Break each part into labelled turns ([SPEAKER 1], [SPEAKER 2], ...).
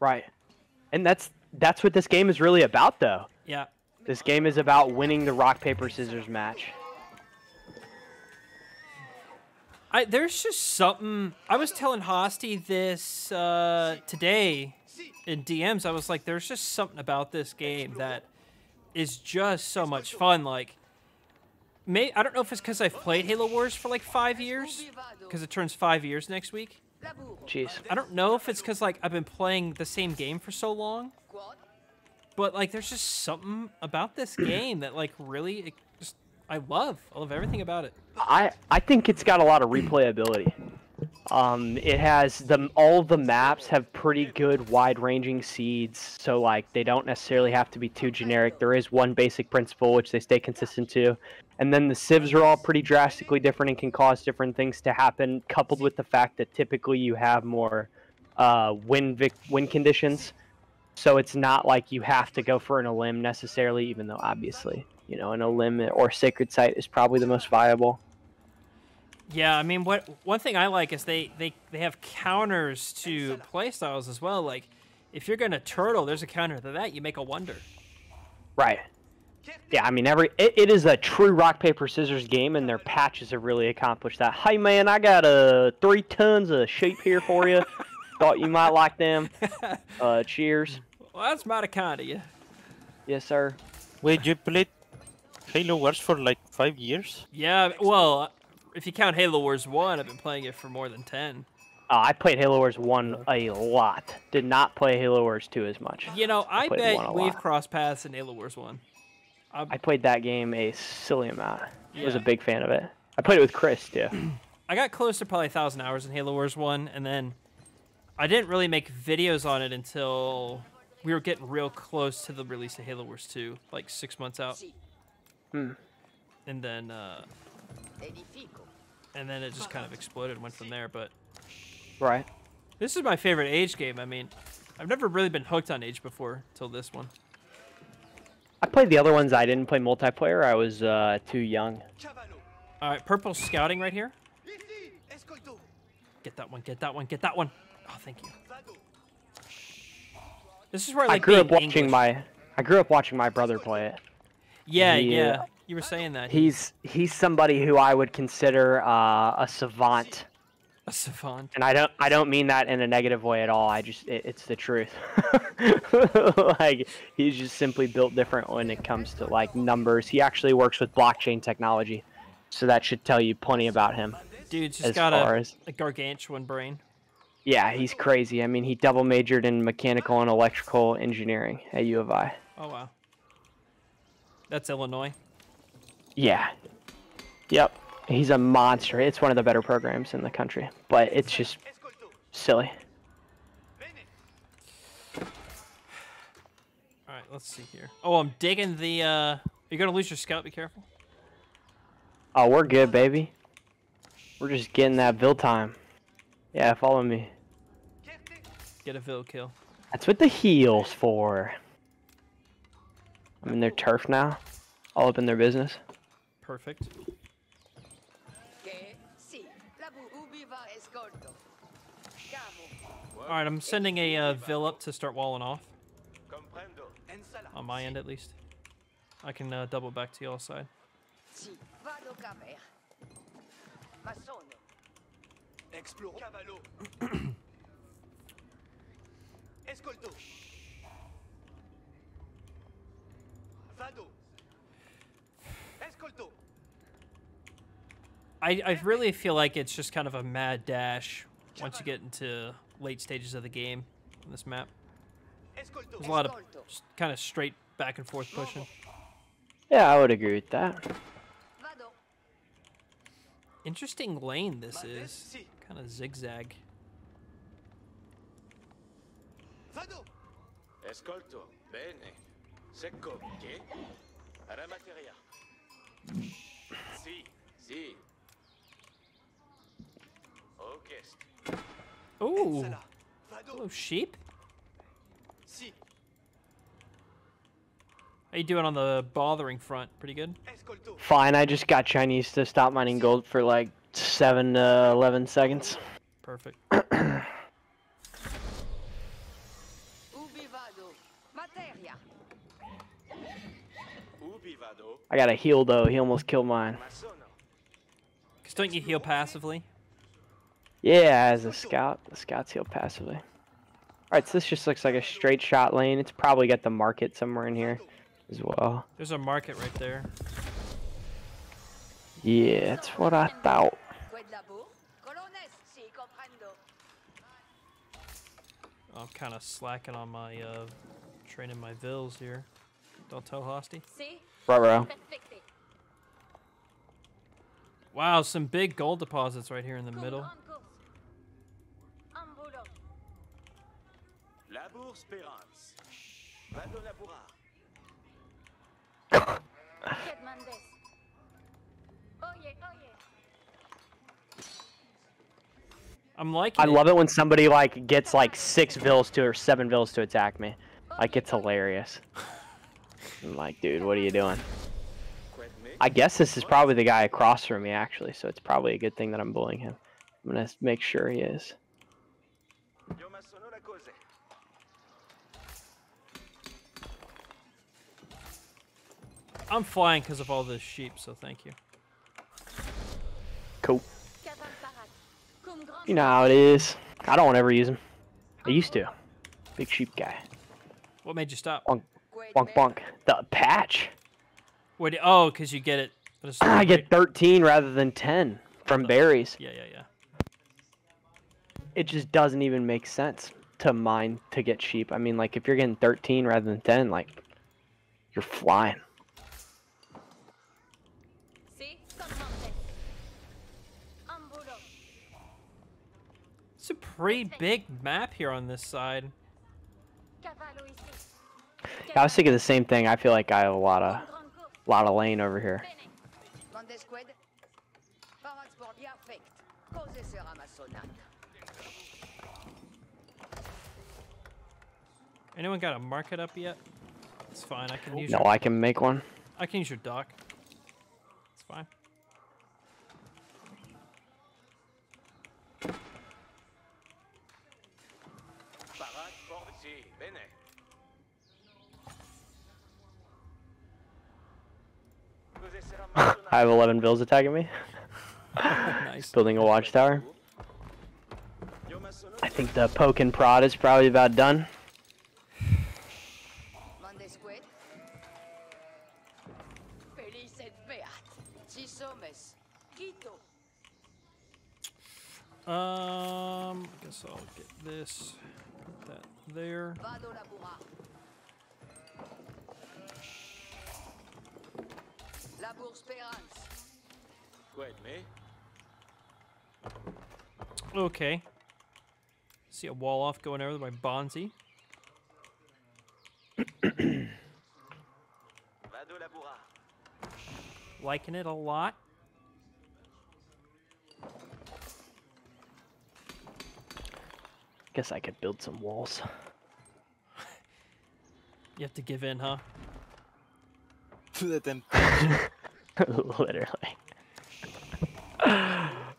[SPEAKER 1] Right. And that's that's what this game is really about though.
[SPEAKER 2] Yeah.
[SPEAKER 1] This game is about winning the rock paper scissors match.
[SPEAKER 2] I there's just something. I was telling Hosty this uh, today in DMs. I was like, there's just something about this game that is just so much fun. Like, may I don't know if it's because I've played Halo Wars for like five years, because it turns five years next week.
[SPEAKER 1] Jeez.
[SPEAKER 2] I don't know if it's because like I've been playing the same game for so long, but like there's just something about this game that like really it just I love. I love everything about it.
[SPEAKER 1] I I think it's got a lot of replayability. Um, it has the all the maps have pretty good wide-ranging seeds, so like they don't necessarily have to be too generic. There is one basic principle which they stay consistent to, and then the civs are all pretty drastically different and can cause different things to happen. Coupled with the fact that typically you have more uh, win vic- win conditions, so it's not like you have to go for an elim necessarily, even though obviously you know an elim or sacred site is probably the most viable.
[SPEAKER 2] Yeah, I mean, what one thing I like is they they they have counters to playstyles as well. Like, if you're gonna turtle, there's a counter to that. You make a wonder.
[SPEAKER 1] Right. Yeah, I mean, every it, it is a true rock paper scissors game, and their patches have really accomplished that. Hey, man, I got uh three tons of sheep here for you. Thought you might like them. Uh, cheers.
[SPEAKER 2] Well, that's mighty kind of you.
[SPEAKER 1] Yes, sir.
[SPEAKER 3] Wait, you played Halo Wars for like five years?
[SPEAKER 2] Yeah, well, if you count Halo Wars One, I've been playing it for more than ten.
[SPEAKER 1] Uh, I played Halo Wars 1 a lot. Did not play Halo Wars 2 as much.
[SPEAKER 2] You know, I
[SPEAKER 1] played one
[SPEAKER 2] bet
[SPEAKER 1] a
[SPEAKER 2] we've
[SPEAKER 1] lot.
[SPEAKER 2] crossed paths in Halo Wars One.
[SPEAKER 1] I played that game a silly amount. I was a big fan of it. I played it with Chris, too.
[SPEAKER 2] I got close to probably a thousand hours in Halo Wars One, and then I didn't really make videos on it until we were getting real close to the release of Halo Wars Two, like six months out.
[SPEAKER 1] Hmm.
[SPEAKER 2] And then, uh, and then it just kind of exploded and went from there. But
[SPEAKER 1] right.
[SPEAKER 2] this is my favorite Age game. I mean, I've never really been hooked on Age before till this one.
[SPEAKER 1] I played the other ones. I didn't play multiplayer. I was uh, too young.
[SPEAKER 2] All right, purple scouting right here. Get that one. Get that one. Get that one. Oh, thank you. This is where I
[SPEAKER 1] I grew up watching
[SPEAKER 2] English.
[SPEAKER 1] my I grew up watching my brother play it.
[SPEAKER 2] Yeah,
[SPEAKER 1] He,
[SPEAKER 2] yeah. You were saying that.
[SPEAKER 1] He's he's somebody who I would consider uh, a savant,
[SPEAKER 2] a savant.
[SPEAKER 1] and I don't I don't mean that in a negative way at all. I just it, it's the truth. like he's just simply built different when it comes to like numbers. He actually works with blockchain technology, so that should tell you plenty about him.
[SPEAKER 2] Dude's just got a,
[SPEAKER 1] as-
[SPEAKER 2] a gargantuan brain.
[SPEAKER 1] Yeah, he's crazy. I mean, he double majored in mechanical and electrical engineering at U of I.
[SPEAKER 2] Oh wow. That's Illinois.
[SPEAKER 1] Yeah. Yep. He's a monster. It's one of the better programs in the country, but it's just silly.
[SPEAKER 2] All right, let's see here. Oh, I'm digging the. uh You're gonna lose your scout. Be careful.
[SPEAKER 1] Oh, we're good, baby. We're just getting that Vil time. Yeah, follow me.
[SPEAKER 2] Get a Vil kill.
[SPEAKER 1] That's what the heal's for. I'm in their turf now. All up in their business.
[SPEAKER 2] Perfect. All right, I'm sending a uh, Vil up to start walling off. On my end, at least. I can uh, double back to y'all side.
[SPEAKER 4] Vado camer. Ma sono.
[SPEAKER 5] Esploro. Cavallo. Escolto. Vado. Escolto.
[SPEAKER 2] I, I really feel like it's just kind of a mad dash once you get into late stages of the game on this map. There's a lot of kind of straight back and forth pushing.
[SPEAKER 1] Yeah, I would agree with that.
[SPEAKER 2] Interesting lane this is. Kind of zigzag.
[SPEAKER 5] Vado.
[SPEAKER 6] Escolto. Bene. Secco. Che? Ramateria. Si. Si. Orchestre.
[SPEAKER 2] Ooh. Hello, sheep. How you doing on the bothering front? Pretty good.
[SPEAKER 1] Fine, I just got Chinese to stop mining gold for like 7 to 11 seconds.
[SPEAKER 2] Perfect.
[SPEAKER 4] Materia.
[SPEAKER 6] Ubi vado?
[SPEAKER 1] I got a heal though. He almost killed mine.
[SPEAKER 6] Ma.
[SPEAKER 2] Cause don't you heal passively?
[SPEAKER 1] Yeah, as a scout, the scouts heal passively. Alright, so this just looks like a straight shot lane. It's probably got the market somewhere in here as well.
[SPEAKER 2] There's a market right there.
[SPEAKER 1] Yeah, that's what I thought.
[SPEAKER 4] Quid labor? Colones. Si, comprendo.
[SPEAKER 2] I'm kind of slacking on my uh, training my vills here. Don't tell Hosty.
[SPEAKER 4] Si.
[SPEAKER 1] Ruh-roh.
[SPEAKER 2] Wow, some big gold deposits right here in the middle.
[SPEAKER 6] Labour Spérance. Vado laborar.
[SPEAKER 4] Qued mandes. Oye, oh, oye.
[SPEAKER 2] Oh, I'm liking
[SPEAKER 1] I
[SPEAKER 2] it.
[SPEAKER 1] love it when somebody like gets like six vills to or seven vills to attack me. Like it's hilarious. I'm like, dude, what are you doing? I guess this is probably the guy across from me actually, so it's probably a good thing that I'm bullying him. I'm gonna make sure he is.
[SPEAKER 6] Io ma sono la cose.
[SPEAKER 2] I'm flying because of all the sheep, so thank you.
[SPEAKER 1] Cool.
[SPEAKER 4] Cavan parat. Cum grand.
[SPEAKER 1] You know how it is. I don't ever use them. I used to. Big sheep guy.
[SPEAKER 2] What made you stop?
[SPEAKER 1] Bonk, bonk, bonk. The patch.
[SPEAKER 2] What? do- Oh, because you get it. at a ah,
[SPEAKER 1] I get 13 rather than 10 from oh, berries.
[SPEAKER 2] Yeah, yeah, yeah.
[SPEAKER 1] It just doesn't even make sense to mine to get sheep. I mean, like if you're getting 13 rather than 10, like you're flying.
[SPEAKER 4] Si. Comprende. Ambulo.
[SPEAKER 2] It's a pretty big map here on this side.
[SPEAKER 4] Ici.
[SPEAKER 1] I was thinking the same thing. I feel like I have a lot of,
[SPEAKER 4] Cum grand course.
[SPEAKER 1] lot of lane over here.
[SPEAKER 4] Bene. Mandes quid? Parat sport perfect. Cose sera ma sonata.
[SPEAKER 2] Anyone got a market up yet? It's fine. I can use.
[SPEAKER 1] No,
[SPEAKER 2] Your,
[SPEAKER 1] I can make one.
[SPEAKER 2] I can use your dock.
[SPEAKER 1] I have 11 vills attacking me.
[SPEAKER 2] nice.
[SPEAKER 1] Building a watchtower.
[SPEAKER 6] Io ma sono
[SPEAKER 1] I think the poke and prod is probably about done.
[SPEAKER 2] Going over by Bonzi. Liking it a lot.
[SPEAKER 1] Guess I could build some walls.
[SPEAKER 2] You have to give in, huh?
[SPEAKER 3] Temptation.
[SPEAKER 1] Literally.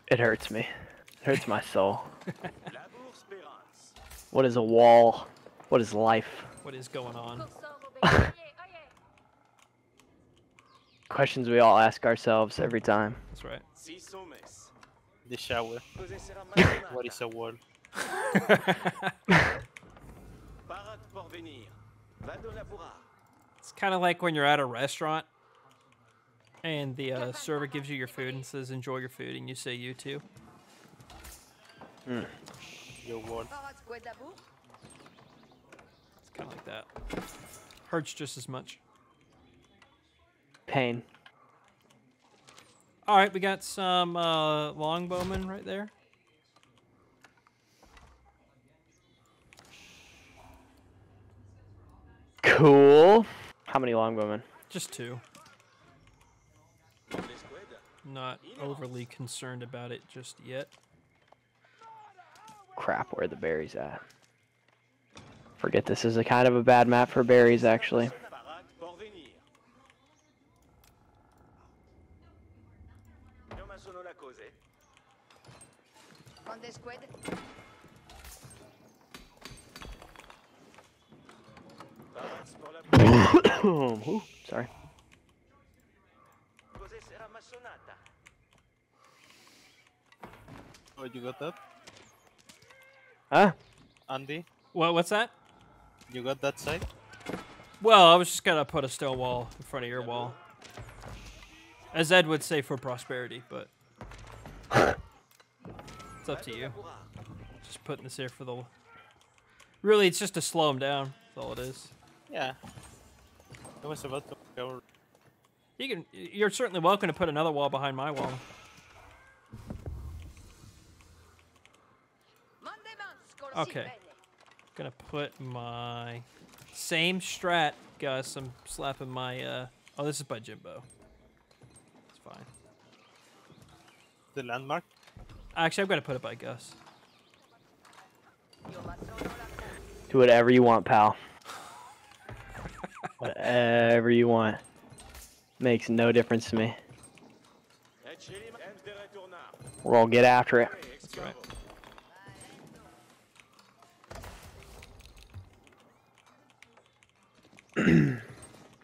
[SPEAKER 1] it hurts me. It hurts my soul.
[SPEAKER 6] Labour Spérance.
[SPEAKER 1] What is a wall? What is life?
[SPEAKER 2] What is going on?
[SPEAKER 4] Courseur obéit. Oye, oye.
[SPEAKER 1] Questions we all ask ourselves every time.
[SPEAKER 2] That's right.
[SPEAKER 6] Si
[SPEAKER 3] the shower.
[SPEAKER 6] Cose sera ma sonata.
[SPEAKER 3] What is a wall?
[SPEAKER 6] Parat por venir. Vado laborar.
[SPEAKER 2] It's kind of like when you're at a restaurant and the uh, server gives you your food and says, enjoy your food, and you say, you too.
[SPEAKER 3] Your wall.
[SPEAKER 4] Parat quid labour?
[SPEAKER 2] It's kind of like that. Hurts just as much.
[SPEAKER 1] Pain.
[SPEAKER 2] All right, we got some uh, longbowmen right there.
[SPEAKER 1] Cool. How many longbowmen?
[SPEAKER 2] Just two. Not overly concerned about it just yet.
[SPEAKER 1] Crap, where the berries at? Forget this is a kind of a bad map for berries, actually.
[SPEAKER 6] Parat por venir. Io ma sono la cose.
[SPEAKER 4] Mandes quid?
[SPEAKER 6] Parat
[SPEAKER 1] Ooh, sorry.
[SPEAKER 3] Oh, you got that,
[SPEAKER 1] Huh?
[SPEAKER 3] Andy?
[SPEAKER 2] What? What's that?
[SPEAKER 3] You got that side?
[SPEAKER 2] Well, I was just gonna put a stone wall in front of your wall, as Ed would say for prosperity, but it's up to you. Just putting this here for the. Really, it's just to slow him down. That's all it is.
[SPEAKER 3] Yeah. I was about to go.
[SPEAKER 2] You can. You're certainly welcome to put another wall behind my wall. Okay.
[SPEAKER 4] bene.
[SPEAKER 2] Gonna put my same strat, Gus. I'm slapping my. uh Oh, this is by Jimbo. It's fine.
[SPEAKER 3] The landmark?
[SPEAKER 2] Actually, I'm gonna put it by Gus.
[SPEAKER 4] Io ma sono la coda.
[SPEAKER 1] Do whatever you want, pal. whatever you want. Makes no difference to me.
[SPEAKER 6] Eccelima ente retournard.
[SPEAKER 1] We'll all get after it.
[SPEAKER 2] That's right.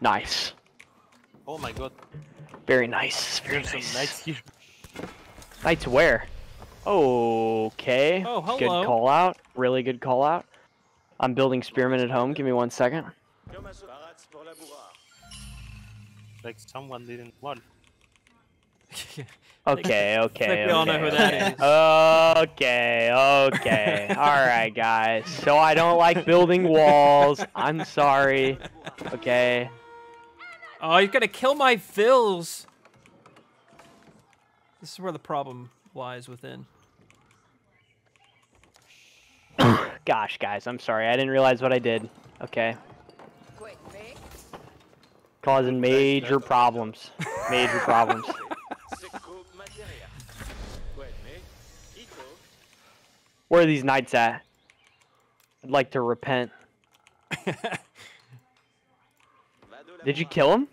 [SPEAKER 1] Nice.
[SPEAKER 3] Oh my god.
[SPEAKER 1] Very nice. Very
[SPEAKER 3] There's some
[SPEAKER 1] nice.
[SPEAKER 3] knights here.
[SPEAKER 1] Knights where? Okay.
[SPEAKER 2] Oh, hello.
[SPEAKER 1] Good call out. Really good call out. I'm building spearmen at home. Give me one second.
[SPEAKER 6] Comme un saut. Parats pour labourar.
[SPEAKER 3] Like someone didn't want.
[SPEAKER 1] Okay, okay.
[SPEAKER 2] think we all know who
[SPEAKER 1] okay,
[SPEAKER 2] that
[SPEAKER 1] okay. Okay, okay. All right, guys. So I don't like building walls. I'm sorry. Okay.
[SPEAKER 2] Oh, he's gonna kill my vills. This is where the problem lies within.
[SPEAKER 1] Gosh, guys, I'm sorry. I didn't realize what I did. Okay. Causing major problems. Major problems.
[SPEAKER 6] Secco materia. Quid me? Ito.
[SPEAKER 1] Where are these knights at? I'd like to repent. Did you kill him?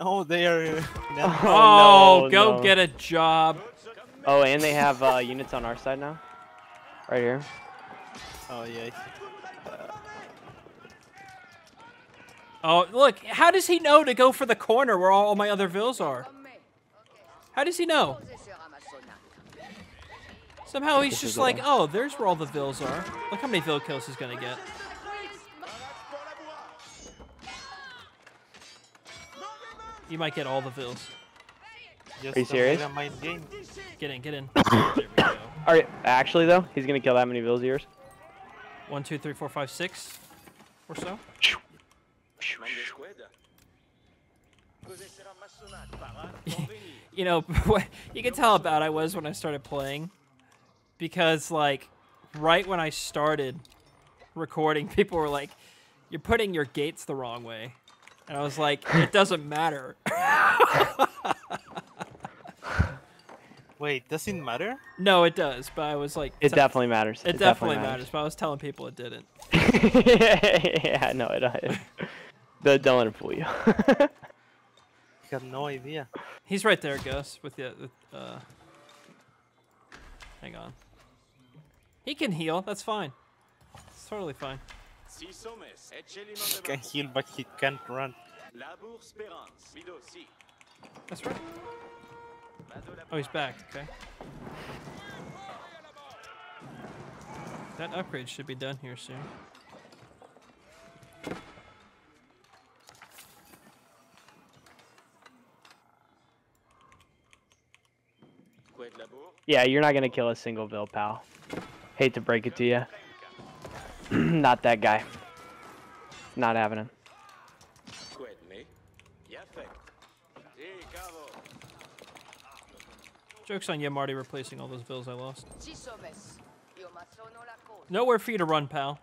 [SPEAKER 3] Oh, they are. uh, now-
[SPEAKER 2] Oh,
[SPEAKER 1] no,
[SPEAKER 2] go
[SPEAKER 1] no.
[SPEAKER 2] get a job.
[SPEAKER 1] Oh, and they have uh, units on our side now. Right here.
[SPEAKER 3] oh yeah.
[SPEAKER 2] Oh, look, how does he know to go for the corner where all my other Vills are?
[SPEAKER 4] Comme me. Ok.
[SPEAKER 2] How does he know?
[SPEAKER 4] Cos'è sarà massonata?
[SPEAKER 2] Somehow he's just like, oh, there's where all the Vills are. Look how many Vill kills he's gonna get. You might get all the Vills.
[SPEAKER 3] Just
[SPEAKER 1] you serious?
[SPEAKER 3] mega game.
[SPEAKER 2] Get in, get in. There we go.
[SPEAKER 1] All right. Actually, though, he's gonna kill that many vills of yours.
[SPEAKER 2] One, two, three, four, five, six, or so.
[SPEAKER 6] Non desqued. Cos'è sarà massonata? Parats pour venir.
[SPEAKER 2] You know, you can tell how bad I was when I started playing, because like, right when I started recording, people were like, "You're putting your gates the wrong way," and I was like, "It doesn't matter."
[SPEAKER 3] Wait, does it matter?
[SPEAKER 2] no, it does, but I was like,
[SPEAKER 1] It definitely matters.
[SPEAKER 2] It, definitely matters. but I was telling people it didn't.
[SPEAKER 1] yeah, no, it does. Don't don't let it fool you.
[SPEAKER 3] I got no idea.
[SPEAKER 2] He's right there, Gus, with the. With, uh, hang on. He can heal. That's fine. It's totally fine.
[SPEAKER 6] Six hommes. Eccelima
[SPEAKER 3] He can heal, but he can't run.
[SPEAKER 6] Labour spérance. Vido si.
[SPEAKER 2] That's right. Oh, he's back. Okay. That upgrade should be done here soon.
[SPEAKER 1] Yeah, you're not gonna kill a single vill, pal. Hate to break it to you. not that guy. Not having him.
[SPEAKER 6] Quid me? Yaffect. Si.
[SPEAKER 2] Joke's on you, I'm replacing all those vills I lost.
[SPEAKER 4] Six hommes. Io ma sono la coda.
[SPEAKER 2] Nowhere for you to run, pal.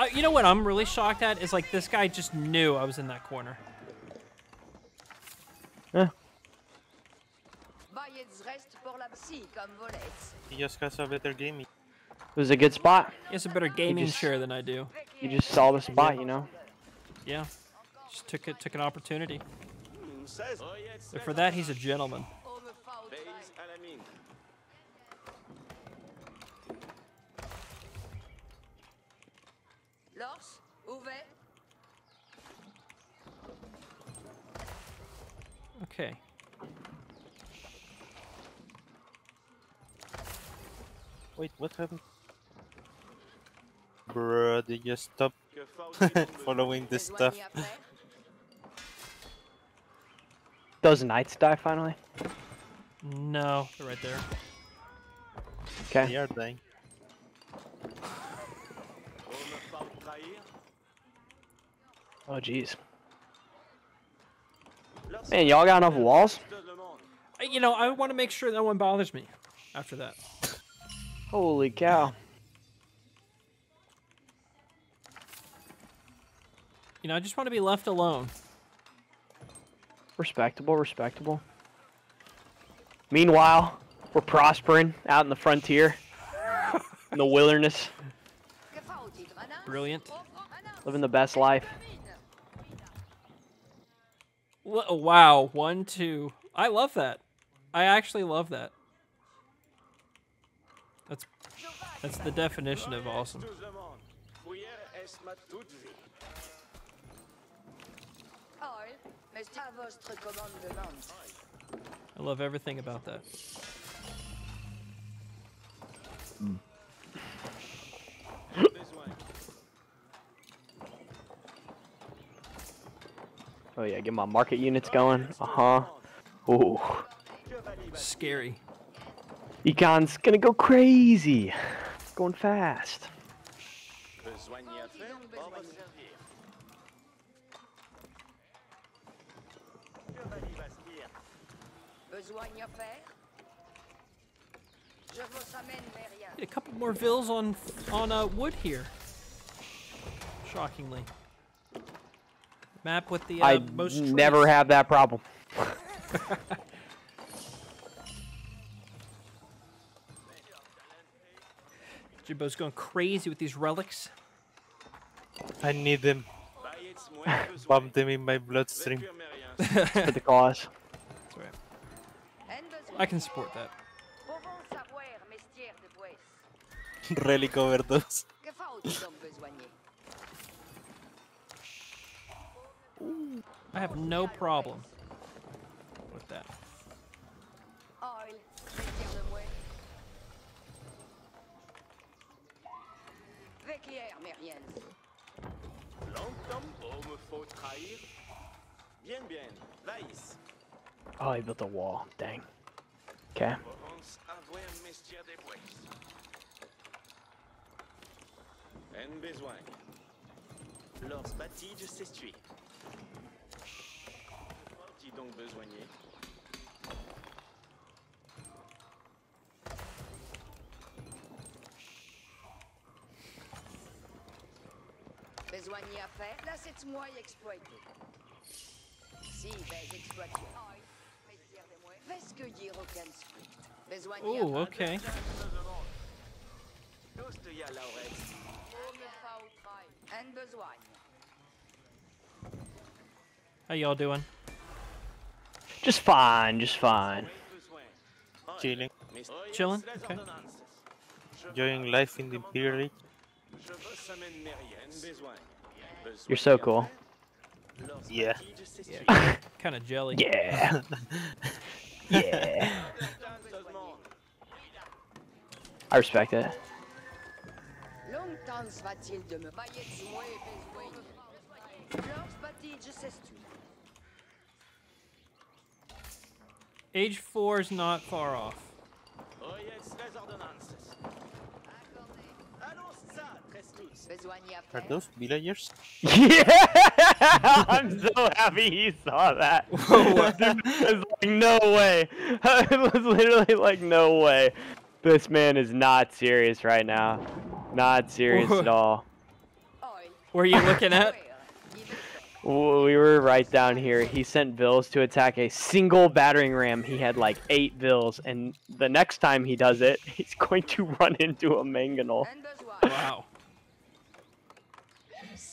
[SPEAKER 2] Uh, you know what I'm really shocked at is like this guy just knew I was in that corner.
[SPEAKER 1] Eh,
[SPEAKER 4] koniec rest la comme.
[SPEAKER 3] You just got a better gaming.
[SPEAKER 1] It was a good spot.
[SPEAKER 2] He has a better gaming
[SPEAKER 1] just,
[SPEAKER 2] share than I do.
[SPEAKER 1] You just saw the spot, you know?
[SPEAKER 2] Yeah. Just took it took an opportunity. For that he's a gentleman. Okay.
[SPEAKER 3] Wait, what happened? Bruh, did you stop
[SPEAKER 6] Que faut-il donc
[SPEAKER 3] following this stuff.
[SPEAKER 1] Those knights die finally.
[SPEAKER 2] No, they're right there.
[SPEAKER 1] Okay.
[SPEAKER 3] They are dying.
[SPEAKER 6] Pour ne pas trahir
[SPEAKER 1] Oh jeez. Man, y'all got enough walls?
[SPEAKER 6] te demande
[SPEAKER 2] I- You know, I want to make sure no one bothers me after that.
[SPEAKER 1] Holy cow.
[SPEAKER 2] You know, I just want to be left alone.
[SPEAKER 1] Respectable, respectable. Meanwhile, we're prospering out in the frontier, in the wilderness,
[SPEAKER 4] Que faut-il, Manas
[SPEAKER 2] Brilliant.
[SPEAKER 1] Living the best life.
[SPEAKER 2] Wow, one, two. I love that. I actually love that. That's that's the definition of awesome.
[SPEAKER 6] tout le monde. Fouiller est ma toute vie.
[SPEAKER 4] Oil, mais c'est à votre commandement.
[SPEAKER 2] I love everything about that.
[SPEAKER 6] Besoin.
[SPEAKER 1] Oh yeah, get my market units going. Uh huh. Ooh,
[SPEAKER 2] Scary.
[SPEAKER 1] Econ's gonna go crazy, going fast.
[SPEAKER 6] Besoigné à faire On va servir. Que valide Bastir
[SPEAKER 4] Besogne à faire Je vous amène mes rien.
[SPEAKER 2] A couple more vills on on uh, wood here. Shockingly. Map with the uh,
[SPEAKER 1] I
[SPEAKER 2] most
[SPEAKER 1] never have that problem.
[SPEAKER 2] Jimbo's going crazy with these relics.
[SPEAKER 3] I need them.
[SPEAKER 6] Baillez.
[SPEAKER 3] Pump them in my bloodstream.
[SPEAKER 6] Récupère mes riens.
[SPEAKER 1] For the cause.
[SPEAKER 2] That's right. I can support that.
[SPEAKER 4] Pouvons savoir, mestière de Bois.
[SPEAKER 3] Relic overdose.
[SPEAKER 4] Que faut-il donc besoigner
[SPEAKER 2] I have no problem with that.
[SPEAKER 4] Oil, mestière de Bois. Véquière, Mérienne.
[SPEAKER 6] Longtemps, oh, me faut trahir. Bien, bien. Vaïs.
[SPEAKER 1] Oh, he built a wall. Dang. Okay.
[SPEAKER 6] Pense avoir un mestier des bois. En besoin. Lors bâti de s'essuie. Qui donc besoigné
[SPEAKER 4] Besoigné à faire Là, c'est moi exploité. Si, ben, j'exploite. Oil, mestière de Bois. Fais-ce cueillir aucun script. Besoigné
[SPEAKER 2] Ooh,
[SPEAKER 4] à
[SPEAKER 2] okay.
[SPEAKER 6] Tous y a Laurette.
[SPEAKER 4] En.
[SPEAKER 2] How y'all doing?
[SPEAKER 1] Just fine, just fine.
[SPEAKER 3] Chilling.
[SPEAKER 2] Chilling? Okay.
[SPEAKER 3] Enjoying life in the Imperial Age.
[SPEAKER 6] Je veux s'amène mes riens. Besoin.
[SPEAKER 1] You're so cool.
[SPEAKER 6] Lors
[SPEAKER 3] Yeah.
[SPEAKER 6] bâti de s'essuie.
[SPEAKER 2] Kind of jelly.
[SPEAKER 1] Yeah. yeah. I respect it.
[SPEAKER 4] Longtemps va-t-il de me mailler de moi et besoin. Lors bâti, je sais tu.
[SPEAKER 2] Age 4 is not far off.
[SPEAKER 6] Oh yes, les ordonnances. Allons ça, très tous.
[SPEAKER 4] Besoigné à
[SPEAKER 3] Are
[SPEAKER 4] faire.
[SPEAKER 3] those villagers?
[SPEAKER 1] Yeah! I'm so happy he saw that. I was like, no way. it was literally like, no way. This man is not serious right now. Not serious at all.
[SPEAKER 4] Oil,
[SPEAKER 2] Where are you looking at?
[SPEAKER 4] where? Give it a
[SPEAKER 1] W- We were right down here. He sent Vills to attack a single battering ram. He had like eight Vills, and the next time he does it, he's going to run into a mangonel.
[SPEAKER 2] Wow.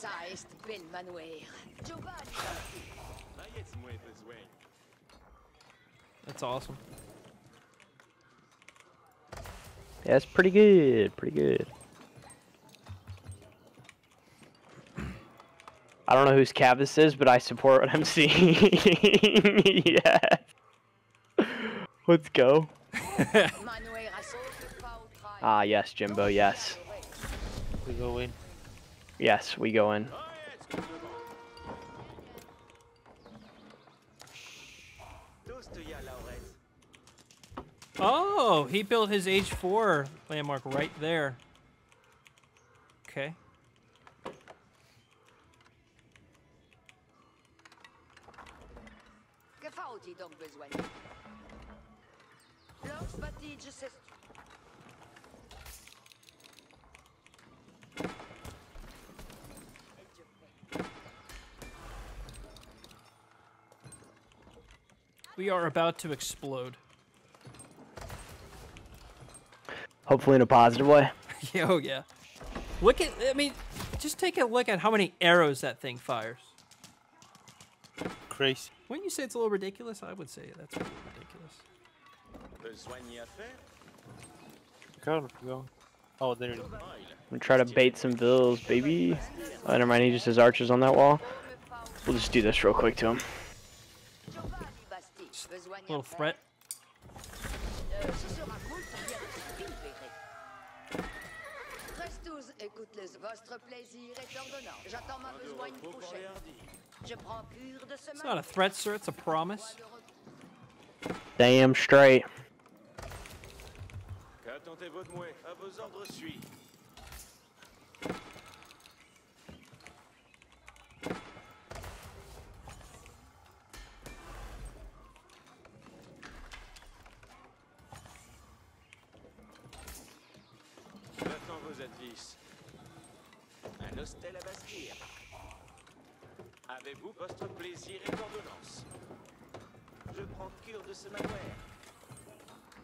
[SPEAKER 4] Ça est bel manoir. Giovanni.
[SPEAKER 2] That's awesome.
[SPEAKER 1] Yeah, that's pretty good. Pretty good. I don't know whose cav this is, but I support what I'm seeing. yeah. Let's go.
[SPEAKER 4] Manuel Rasso, pas au train.
[SPEAKER 1] Ah, yes, Jimbo, yes.
[SPEAKER 3] We go in.
[SPEAKER 1] Yes, we go in.
[SPEAKER 6] Tous te y a, Laurette.
[SPEAKER 2] Oh, he built his Age 4 landmark right there. Okay. We are about to explode.
[SPEAKER 1] Hopefully in a positive way.
[SPEAKER 2] Yeah, oh yeah. Look at, I mean, just take a look at how many arrows that thing fires.
[SPEAKER 3] Crazy.
[SPEAKER 2] Wouldn't you say it's a little ridiculous? I would say that's a little ridiculous.
[SPEAKER 6] Besoin à faire?
[SPEAKER 3] Carl, go. Oh, there it is.
[SPEAKER 1] I'm gonna try to bait some vills, baby. Oh, never mind, he just has archers on that wall. We'll just do this real quick to him.
[SPEAKER 4] Giovanni Basti, besoin
[SPEAKER 2] Little threat.
[SPEAKER 4] Euh, ce sera cool pour bien le verrez. Reste tous, écoute-les, votre plaisir est ordonnant. J'attends ma besogne prochaine. Je prends cure de ce
[SPEAKER 2] It's not a threat, sir. It's a promise.
[SPEAKER 1] Damn straight.
[SPEAKER 6] Qu'attendez-vous de moi? À vos ordres suis. Un hostel à Bastir. Avez-vous votre plaisir et ordonnance? Je prends cure de ce manoir.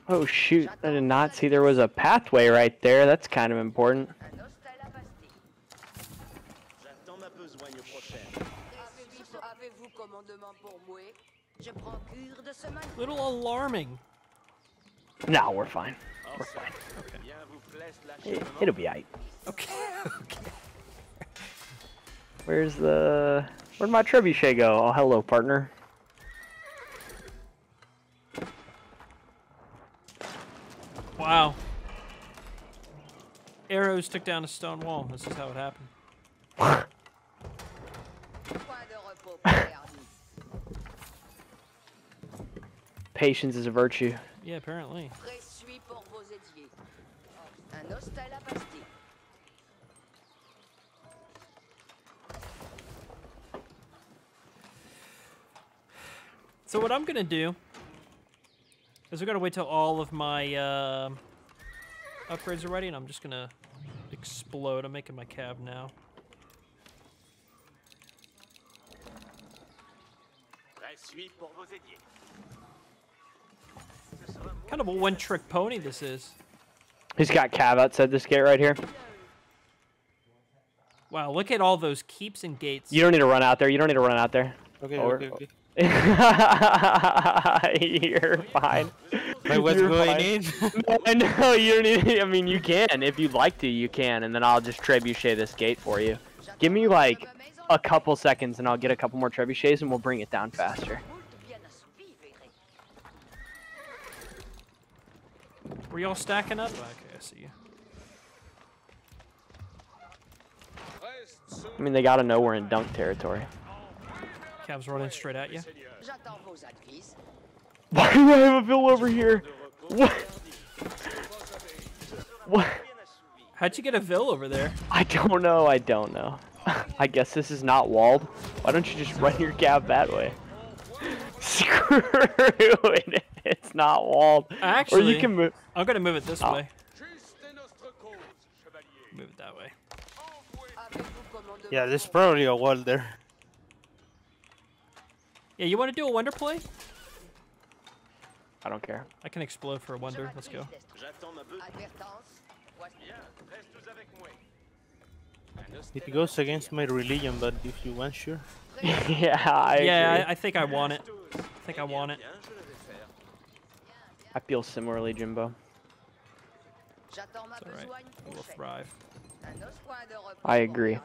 [SPEAKER 1] Oh shoot, I did not see there was a pathway right there. That's kind of important.
[SPEAKER 4] Un hostel à Basti.
[SPEAKER 6] J'attends ma besogne prochaine.
[SPEAKER 4] Avez-vous avez-vous commandement pour moi? Je prends cure de ce manoir.
[SPEAKER 2] Little alarming.
[SPEAKER 1] No, we're fine.
[SPEAKER 6] Or ça, eh bien vous plaise
[SPEAKER 1] It, it'll be aight.
[SPEAKER 2] Okay. okay.
[SPEAKER 1] Where's the... Where'd my trebuchet go? Oh, hello, partner.
[SPEAKER 2] Wow. Arrows took down a stone wall. This is how it happened.
[SPEAKER 4] Point de repos pour Ernie.
[SPEAKER 1] Patience is a virtue.
[SPEAKER 2] Yeah, apparently.
[SPEAKER 4] Présuis pour vos édiers. Un hostel à Basti.
[SPEAKER 2] So what I'm gonna do is we're gonna wait till all of my uh, upgrades are ready, and I'm just gonna explode. I'm making my cav now.
[SPEAKER 6] Présuis pour vos édiers.
[SPEAKER 2] Kind of a one-trick pony this is.
[SPEAKER 1] He's got cav outside this gate right here.
[SPEAKER 2] Wow, look at all those keeps and gates.
[SPEAKER 1] You don't need to run out there. You don't need to run out there.
[SPEAKER 3] Okay,
[SPEAKER 1] Or-
[SPEAKER 3] okay, okay.
[SPEAKER 1] You're fine.
[SPEAKER 3] I was
[SPEAKER 1] You're
[SPEAKER 3] going
[SPEAKER 1] fine.
[SPEAKER 3] in.
[SPEAKER 1] No, no, you don't need. I mean, you can if you'd like to. You can, and then I'll just trebuchet this gate for you. Give me like a couple seconds, and I'll get a couple more trebuchets, and we'll bring it down faster.
[SPEAKER 4] Moult bien.
[SPEAKER 2] Were y'all stacking up? Okay, I see you.
[SPEAKER 1] I mean, they gotta know we're in dunk territory.
[SPEAKER 2] Cav's running straight at you.
[SPEAKER 4] J'attends vos advices.
[SPEAKER 1] Why do I have a vill over here? What? What?
[SPEAKER 2] How'd you get a Vil over there?
[SPEAKER 1] I don't know. I don't know. I guess this is not walled. Why don't you just run your cav that way? Screw it. It's not walled. Actually, or
[SPEAKER 2] Actually-
[SPEAKER 1] you can move.
[SPEAKER 2] I'm gonna move it this
[SPEAKER 1] Oh.
[SPEAKER 2] way.
[SPEAKER 5] Juste notre cause, chevalier.
[SPEAKER 2] Move it that way.
[SPEAKER 3] Yeah, there's probably a wall there.
[SPEAKER 2] Yeah, you want to do a wonder play?
[SPEAKER 1] I don't care.
[SPEAKER 2] I can explode for a wonder. Let's go.
[SPEAKER 6] J'attends ma besogne.
[SPEAKER 4] Advertence. Voici.
[SPEAKER 6] Bien, reste tous avec moi. Un hostel
[SPEAKER 3] It goes against my religion, but if you want, sure.
[SPEAKER 1] yeah, I
[SPEAKER 2] Yeah,
[SPEAKER 1] agree.
[SPEAKER 2] I, I think I want it. I think I want it.
[SPEAKER 6] bien, je le vais faire.
[SPEAKER 1] I feel similarly, Jimbo.
[SPEAKER 2] It's alright. We'll thrive.
[SPEAKER 4] Un os point de repos
[SPEAKER 1] I agree.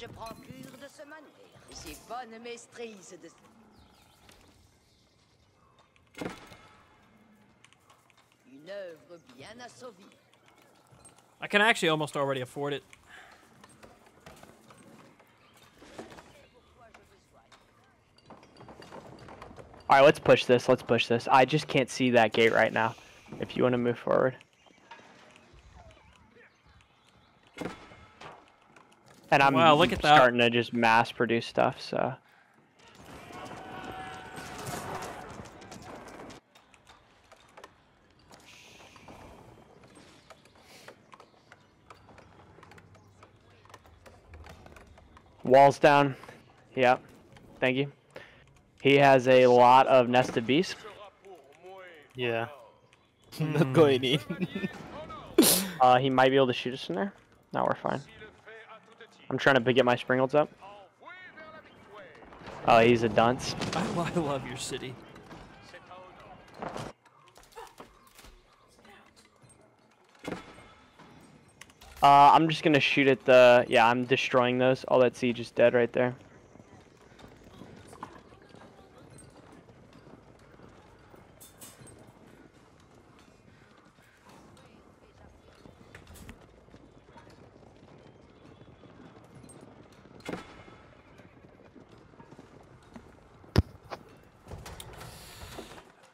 [SPEAKER 4] Je prends cure de ce manège. J'ai bonne maîtrise de... Une œuvre bien assouvie.
[SPEAKER 2] I can actually almost already afford it.
[SPEAKER 1] All right, let's push this. Let's push this. I just can't see that gate right now. If you want to move forward. And I'm
[SPEAKER 2] Wow, look at that.
[SPEAKER 1] starting to just mass produce stuff, so. Walls down. Yep. Thank you. He has a lot of nested beasts.
[SPEAKER 3] Yeah. Not going in.
[SPEAKER 1] Uh, he might be able to shoot us in there. No, we're fine. I'm trying to get my springalds up. Oh, he's a dunce.
[SPEAKER 2] I, I love your city.
[SPEAKER 1] Uh, I'm just gonna shoot at the. Yeah, I'm destroying those. All that siege is dead right there.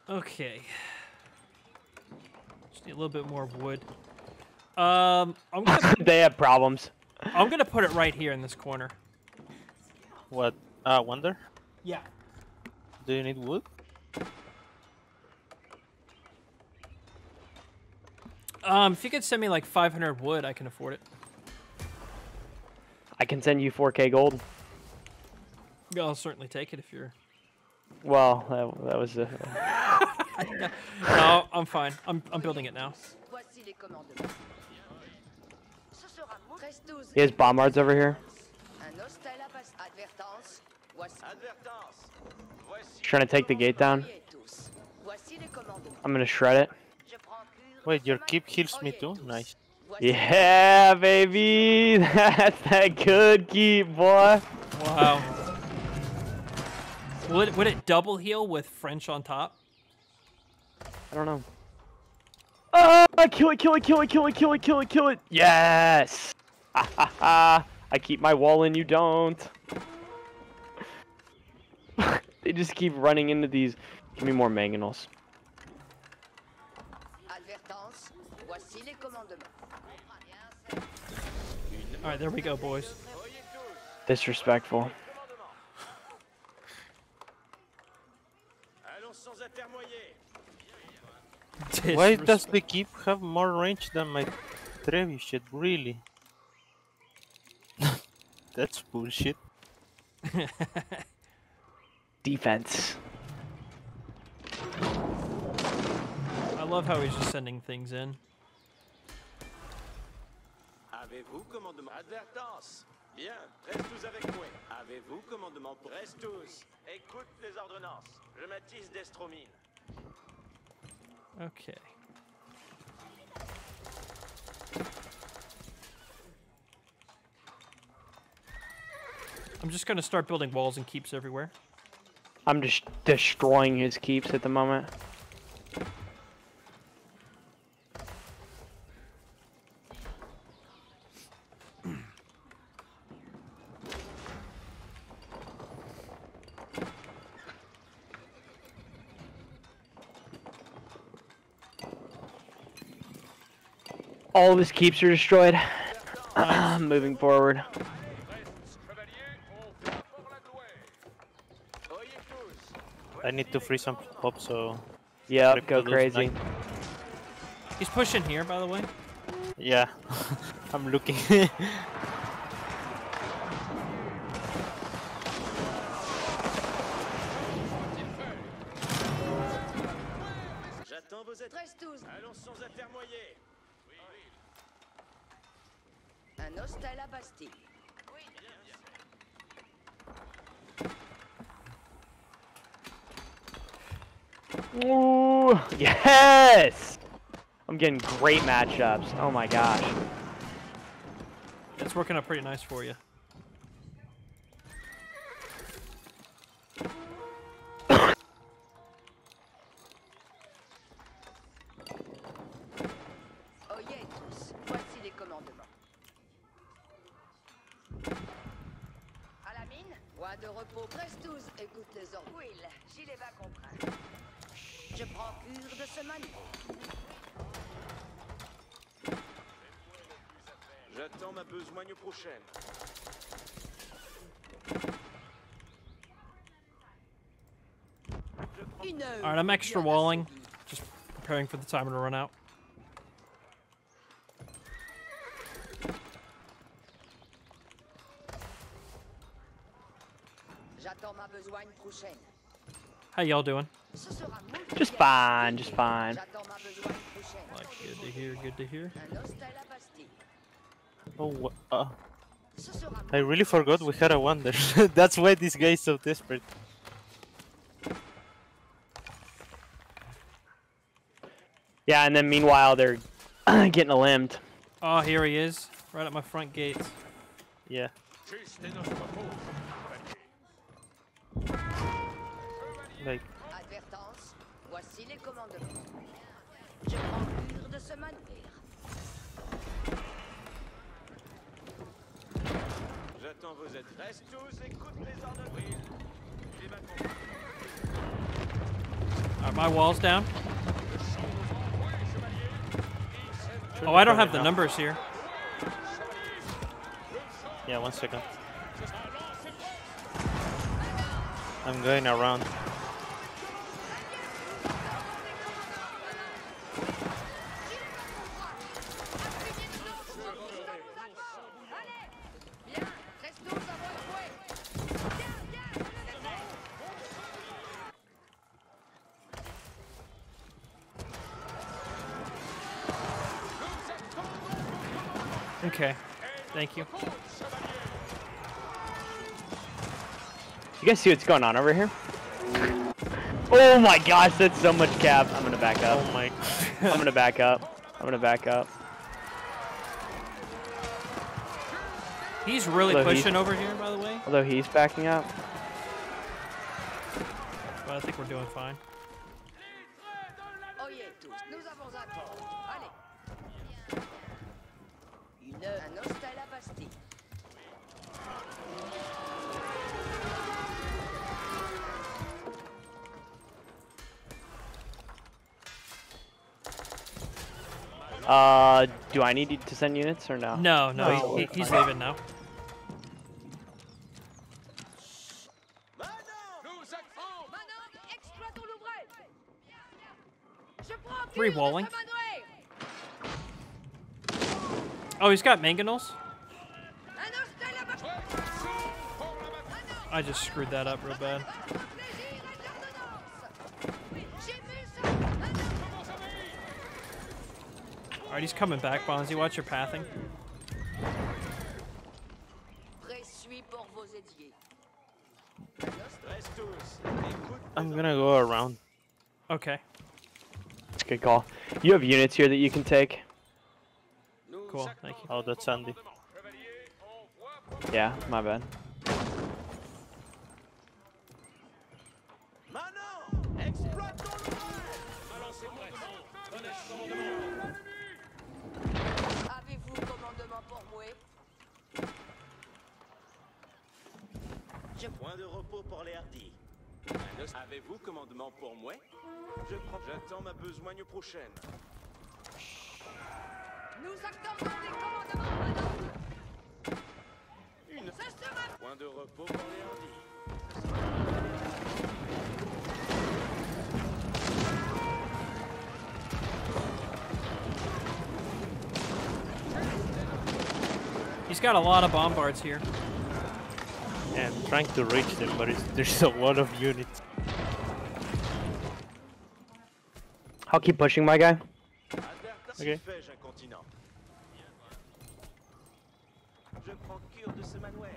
[SPEAKER 2] Okay. Just need a little bit more wood. Um, I'm gonna
[SPEAKER 1] they have problems.
[SPEAKER 2] I'm gonna put it right here in this corner.
[SPEAKER 3] what? Ah, wonder?
[SPEAKER 2] Yeah.
[SPEAKER 3] Do you need wood?
[SPEAKER 2] Um, if you could send me like 500 wood, I can afford it.
[SPEAKER 1] I can send you 4K gold.
[SPEAKER 2] Yeah, I'll certainly take it if you're.
[SPEAKER 1] Well, that, that was. Uh,
[SPEAKER 2] No, I'm fine. I'm I'm building it now.
[SPEAKER 4] Voici les commandements. Ce sera mon... Restos...
[SPEAKER 1] he has bombards over here.
[SPEAKER 4] Un hostel à bas... Advertance. Voici...
[SPEAKER 6] Advertance. Voici.
[SPEAKER 1] Trying to take the gate down.
[SPEAKER 4] Oyez tous. Voici les commandements.
[SPEAKER 1] I'm gonna shred it.
[SPEAKER 4] Je prends cure
[SPEAKER 3] Wait, your keep heals me too? Nice.
[SPEAKER 1] Yeah, baby. That's that good keep, boy.
[SPEAKER 2] Wow. Would would it double heal with French on top?
[SPEAKER 1] I don't know. Ah! Kill it! Kill it! Kill it! Kill it! Kill it! Kill it! Kill it! Yes! Ha ha ha! I keep my wall and you don't. they just keep running into these. Give me more mangonels.
[SPEAKER 4] Advertance. Voici les commandements.
[SPEAKER 2] All right, there we go, boys.
[SPEAKER 1] Disrespectful.
[SPEAKER 6] Allons sans atermoyer.
[SPEAKER 3] Why does the keep have more range than my trebuchet? Really? That's bullshit.
[SPEAKER 1] Defense.
[SPEAKER 2] I love how he's just sending things in.
[SPEAKER 6] Avez-vous commandement Advertance. Bien, reste tous avec moi. Avez-vous commandement pour... Reste tous. Écoute les ordonnances. Je m'attise d'Estromine.
[SPEAKER 2] Okay. I'm just gonna start building walls and keeps everywhere.
[SPEAKER 1] I'm just destroying his keeps at the moment. All of his keeps are destroyed. Moving forward.
[SPEAKER 3] I need to free some pop, so Yeah,
[SPEAKER 1] go crazy.
[SPEAKER 3] knight.
[SPEAKER 2] He's pushing here, by the way.
[SPEAKER 3] yeah, I'm looking.
[SPEAKER 1] Ooh, yes! I'm getting great matchups. Oh my gosh.
[SPEAKER 2] It's working out pretty nice for you.
[SPEAKER 4] Une.
[SPEAKER 2] All right, I'm extra walling, just preparing for the timer to run out.
[SPEAKER 4] J'attends ma besogne prochaine.
[SPEAKER 2] How y'all doing?
[SPEAKER 4] Ce sera moult
[SPEAKER 1] Just fine, just fine.
[SPEAKER 4] J'attends ma besogne prochaine.
[SPEAKER 2] Like, good to hear, good to hear.
[SPEAKER 4] Un hostel à Bastille.
[SPEAKER 3] Oh, uh, I really forgot we had a wonder. That's why this guy is so desperate.
[SPEAKER 1] Yeah, and then meanwhile they're getting a limbed.
[SPEAKER 2] Oh, here he is, right at my front gate.
[SPEAKER 3] Yeah.
[SPEAKER 5] Juste est notre cause,
[SPEAKER 3] Like,
[SPEAKER 4] Advertence, voici les commandements. Je prends cure de ce manuel.
[SPEAKER 6] J'attends vos aides. Tous, écoute les ordres. Will, Gilles va comprendre.
[SPEAKER 2] All right, my wall's down. Oh, I don't have the numbers here.
[SPEAKER 3] yeah, one second. I'm going around.
[SPEAKER 4] Bien, Prestos, à votre fouet. Bien, bien,
[SPEAKER 2] Okay, thank you.
[SPEAKER 1] You guys see what's going on over here? Oh my gosh, that's so much cav. I'm gonna back up.
[SPEAKER 3] Oh my.
[SPEAKER 1] I'm gonna back up. I'm gonna back up.
[SPEAKER 2] He's really
[SPEAKER 1] Although he's-
[SPEAKER 2] pushing over here, by the way,
[SPEAKER 1] Although he's backing up.
[SPEAKER 2] but I think we're doing fine.
[SPEAKER 4] Un port. Allez. Une heure. Un hostel à Bastille.
[SPEAKER 1] Uh, do I need to send units or no?
[SPEAKER 2] No, no,
[SPEAKER 1] Oh,
[SPEAKER 2] he, he- he's leaving now.
[SPEAKER 5] Nous actions
[SPEAKER 4] Maintenant, exploitons l'ouvrage. Je prends
[SPEAKER 2] Three
[SPEAKER 4] cure
[SPEAKER 2] walling. Oh, he's got mangonels.
[SPEAKER 4] Un hostel à Bastille.
[SPEAKER 2] I just screwed that up real bad.
[SPEAKER 4] Votre plaisir est l'ordonnance. J'ai vu ça. Un
[SPEAKER 2] All right, he's coming back, Bonzi. Watch your pathing.
[SPEAKER 4] Présuis pour vos édiers.
[SPEAKER 6] Reste tous, écoute
[SPEAKER 3] I'm gonna go around.
[SPEAKER 2] Okay,
[SPEAKER 1] That's a good call. You have units here that you can take.
[SPEAKER 2] Cool. Thank you.
[SPEAKER 3] Oh, that's Andy.
[SPEAKER 5] Chevalier, on voit
[SPEAKER 1] Yeah, my bad.
[SPEAKER 6] Point de repos pour les hardis. Avez-vous commandement pour moi? Je prends. J'attends ma besogne prochaine. Une.
[SPEAKER 4] Ce sera
[SPEAKER 6] Point de repos pour les hardis.
[SPEAKER 2] he's got a lot of bombards here.
[SPEAKER 3] And trying to reach them, but it's, there's a lot of units.
[SPEAKER 1] I'll keep pushing my guy.
[SPEAKER 3] Ok.
[SPEAKER 6] fais-je un Je prends cure de ce manoir.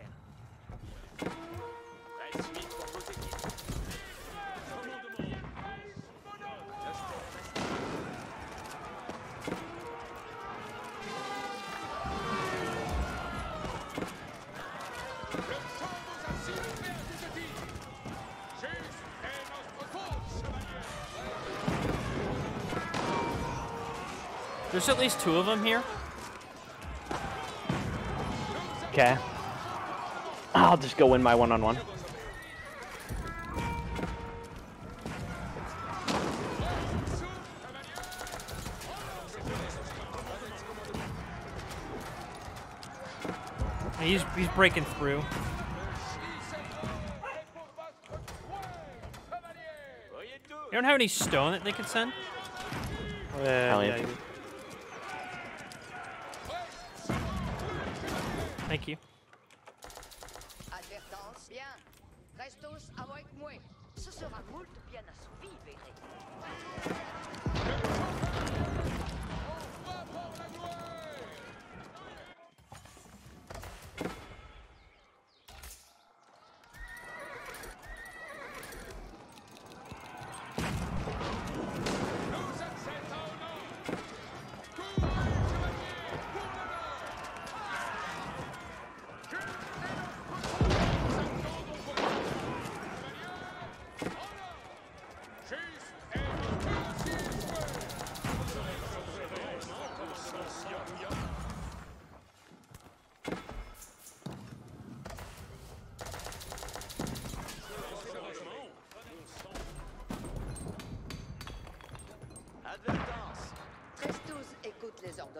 [SPEAKER 2] There's at least two of them here.
[SPEAKER 1] Okay. I'll just go win my one-on-one. -on -one.
[SPEAKER 2] He's, he's breaking through. You don't have any stone that they could send?
[SPEAKER 3] Uh,
[SPEAKER 2] Thank you.
[SPEAKER 4] Advertance, bien. Restos avec moi. Ce sera moult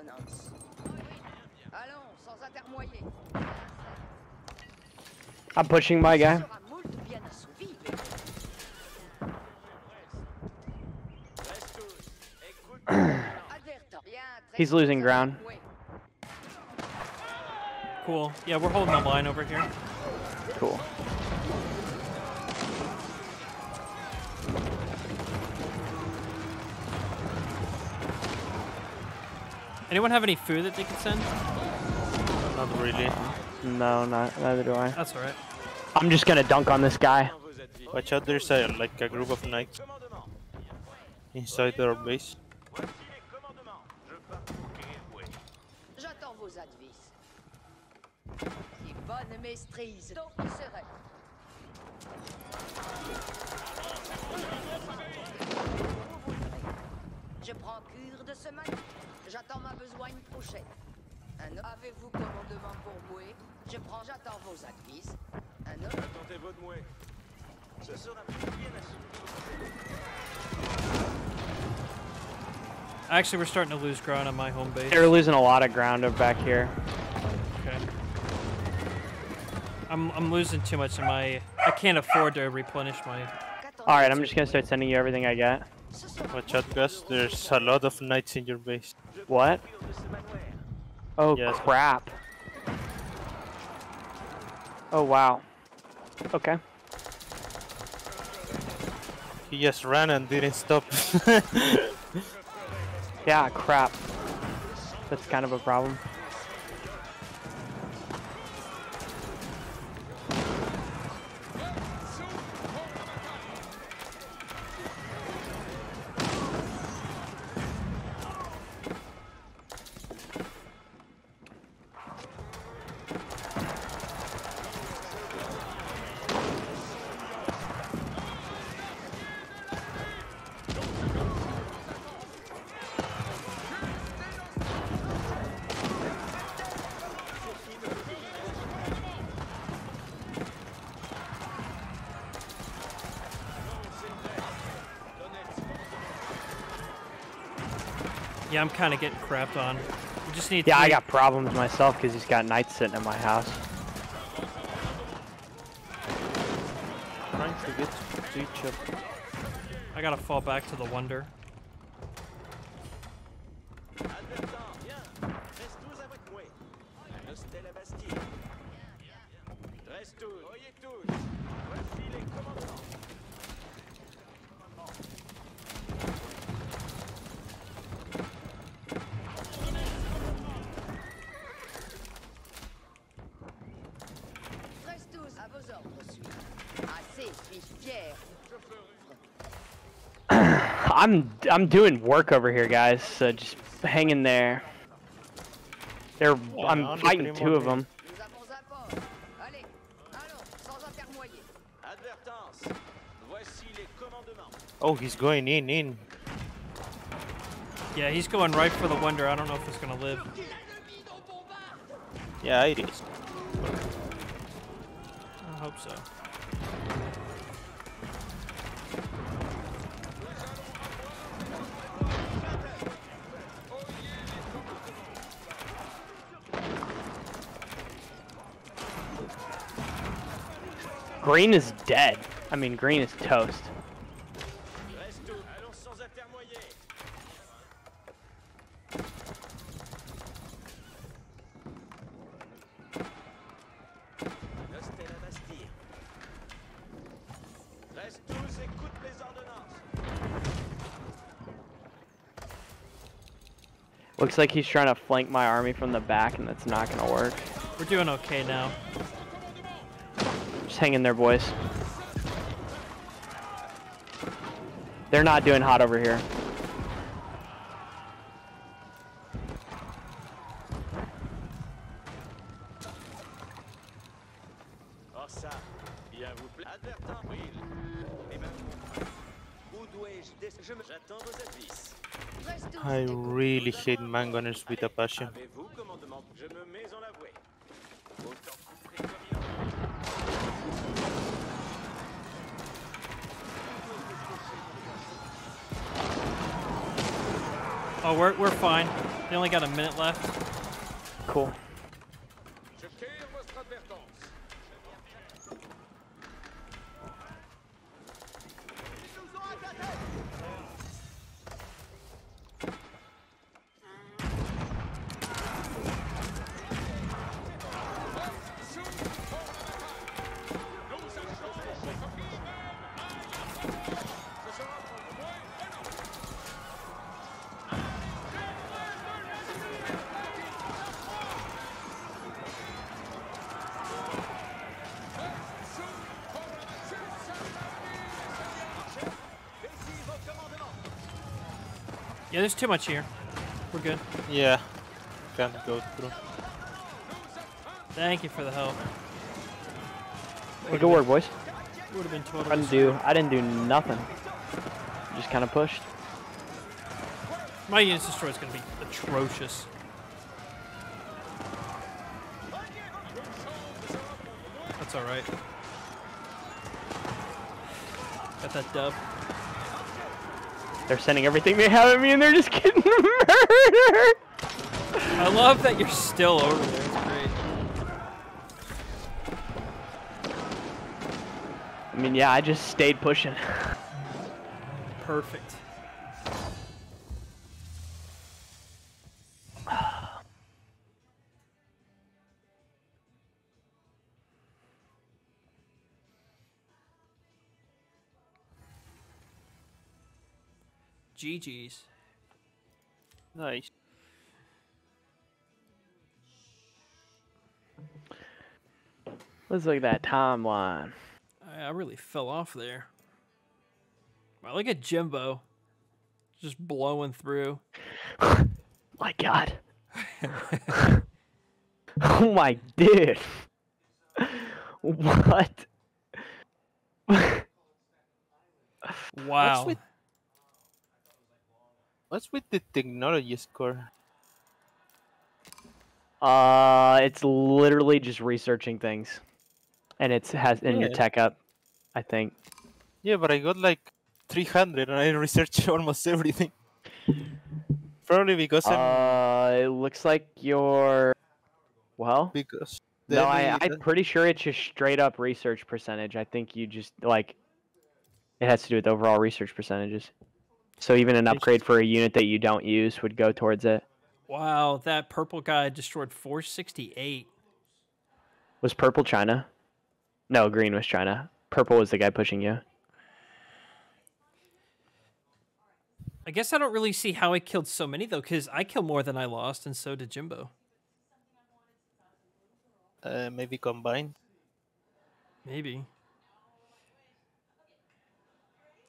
[SPEAKER 4] écoute les ordonnances. Allons, sans intermoyer.
[SPEAKER 1] I'm pushing my guy.
[SPEAKER 4] sera moult bien assouvi, verrez.
[SPEAKER 6] Restos, écoute les ordonnances.
[SPEAKER 4] Advertance, bien.
[SPEAKER 1] He's losing ground.
[SPEAKER 2] Cool. Yeah, we're holding the line over here.
[SPEAKER 1] Cool.
[SPEAKER 2] Anyone have any food that they could send?
[SPEAKER 3] Not really.
[SPEAKER 1] No, not neither do I.
[SPEAKER 2] That's alright.
[SPEAKER 1] I'm just gonna dunk on this guy.
[SPEAKER 6] Dans vos advis.
[SPEAKER 3] Watch out, there's a, like a group of knights inside their base.
[SPEAKER 6] Voici les commandements. Je pars conquérir Wei.
[SPEAKER 4] J'attends vos advices. Si bonne maîtrise, donc il serait. Je prends cure de ce matin. J'attends ma besogne prochaine. Un. Avez-vous commandement pour moi Je prends, j'attends vos advices. Un autre.
[SPEAKER 6] Attendez-vous de moi. Ce sera bien assouvi.
[SPEAKER 2] Actually, we're starting to lose ground on my home base.
[SPEAKER 1] They're losing a lot of ground up back here.
[SPEAKER 2] Okay. I'm I'm losing too much in my. I can't afford to replenish my.
[SPEAKER 1] All right, I'm just gonna start sending you everything I get.
[SPEAKER 4] Ce sera
[SPEAKER 3] Watch out, guys. There's a lot of knights in your base.
[SPEAKER 1] What?
[SPEAKER 6] Cure de ce manoir.
[SPEAKER 1] Oh
[SPEAKER 3] Yes.
[SPEAKER 1] crap. Oh wow. Okay.
[SPEAKER 3] He just ran and didn't stop.
[SPEAKER 1] Yeah, crap. That's kind of a problem.
[SPEAKER 2] Yeah, I'm kind of getting crapped on. We just need.
[SPEAKER 1] Yeah, I got problems myself because he's got knights sitting in my house.
[SPEAKER 3] Trying to get to each of
[SPEAKER 2] I gotta fall back to the wonder.
[SPEAKER 1] I'm I'm doing work over here, guys. So just hang in there. They're oh,
[SPEAKER 3] Yeah,
[SPEAKER 1] I'm
[SPEAKER 3] only
[SPEAKER 1] fighting two of them.
[SPEAKER 4] Nous avons un port. Allez, allons, sans intermoyer.
[SPEAKER 6] Advertance. Voici les commandements.
[SPEAKER 3] Oh, he's going in, in.
[SPEAKER 2] Yeah, he's going right for the wonder. I don't know if he's gonna live.
[SPEAKER 3] Yeah, it is
[SPEAKER 2] so.
[SPEAKER 1] Green is dead. I mean, green is toast. Looks like he's trying to flank my army from the back, and that's not gonna work.
[SPEAKER 2] We're doing okay now.
[SPEAKER 1] Just hang in there, boys. They're not doing hot over here.
[SPEAKER 6] Oh ça, bien vous plaît. Advertant, oui. Eh ben, où dois-je descendre Je me- J'attends vos avis.
[SPEAKER 4] Reste
[SPEAKER 3] I really hate mangonels with a passion.
[SPEAKER 6] Avez-vous commandement Je me mets en avoué. Autant couper comme il en
[SPEAKER 2] Oh, we're we're fine. They only got a minute left.
[SPEAKER 1] Cool.
[SPEAKER 2] Yeah, there's too much here. We're good.
[SPEAKER 3] Yeah, can't go through.
[SPEAKER 2] Thank you for the help.
[SPEAKER 1] Hey, good work, boys.
[SPEAKER 2] Would have been
[SPEAKER 1] I didn't do. I didn't do nothing. Just kind of pushed.
[SPEAKER 2] My units destroy is gonna be atrocious. That's all right. Got that dub.
[SPEAKER 1] They're sending everything they have at me, and they're just getting murdered.
[SPEAKER 2] I love that you're still over there. It's great.
[SPEAKER 1] I mean, yeah, I just stayed pushing.
[SPEAKER 2] Perfect. GG's.
[SPEAKER 3] Nice.
[SPEAKER 1] Let's look at that timeline.
[SPEAKER 2] I, I really fell off there. Wow, look at Jimbo. Just blowing through.
[SPEAKER 1] My God. oh my dude. what?
[SPEAKER 2] Wow.
[SPEAKER 3] with- What's with the technology score?
[SPEAKER 1] Uh, it's literally just researching things, and it's has in your tech up, I think.
[SPEAKER 3] Yeah, but I got like 300 and I researched almost everything. Probably because I'm
[SPEAKER 1] Uh, it looks like you're. Well,
[SPEAKER 3] because
[SPEAKER 1] no, I, I'm pretty sure it's just straight up research percentage. I think you just like. It has to do with overall research percentages. So even an upgrade for a unit that you don't use would go towards it.
[SPEAKER 2] Wow, that purple guy destroyed 468.
[SPEAKER 1] Was purple China? No, green was China. Purple was the guy pushing you.
[SPEAKER 2] I guess I don't really see how I killed so many though, because I killed more than I lost, and so did Jimbo.
[SPEAKER 3] uh, maybe combined.
[SPEAKER 2] Maybe.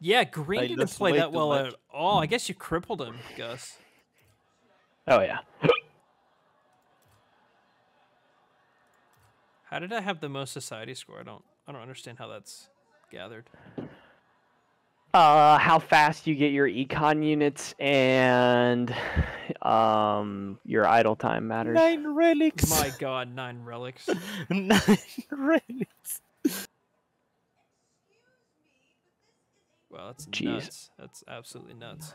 [SPEAKER 2] Yeah, Green
[SPEAKER 3] I
[SPEAKER 2] didn't play that well at all. I guess you crippled him, Gus.
[SPEAKER 1] Oh yeah.
[SPEAKER 2] How did I have the most society score? I don't. I don't understand how that's gathered.
[SPEAKER 1] Uh, how fast you get your econ units and um your idle time matters.
[SPEAKER 3] Nine relics.
[SPEAKER 2] My God, nine relics.
[SPEAKER 3] Nine relics.
[SPEAKER 2] Wow, that's
[SPEAKER 1] Jeez.
[SPEAKER 2] nuts. That's absolutely nuts.